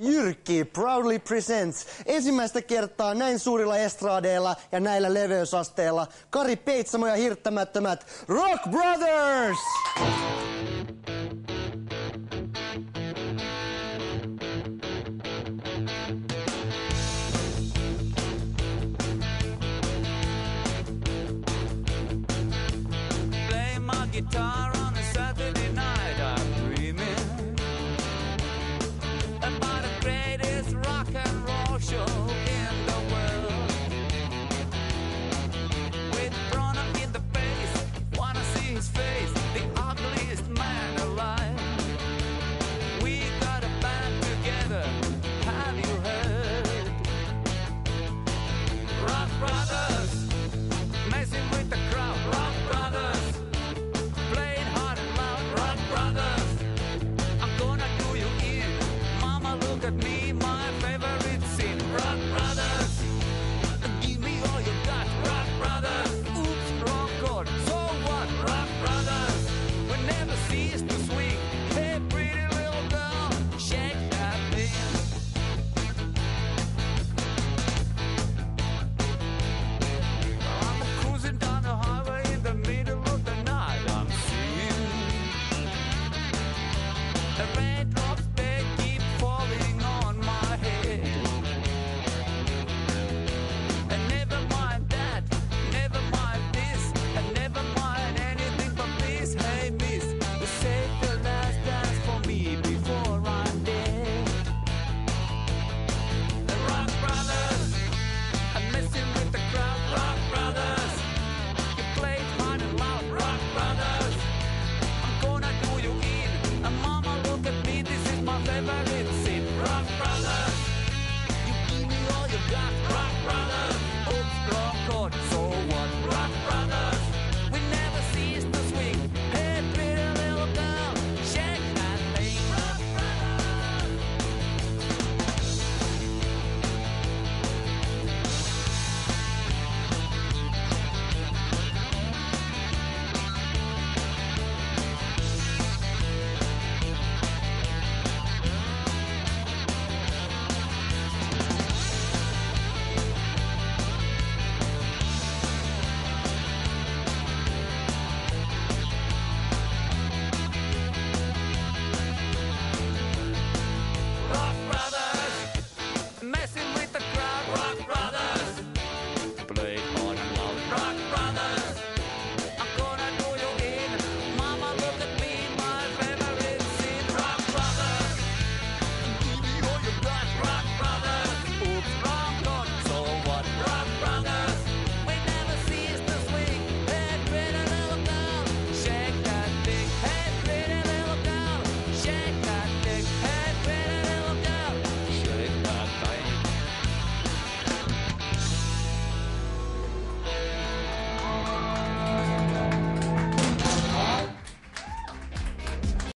Jyrki proudly presents ensimmäistä kertaa näin suurilla estradeilla ja näillä leveysasteilla Kari Peitsamo ja hirttämättömät Rock Brothers! at me, my favorite scene. Rock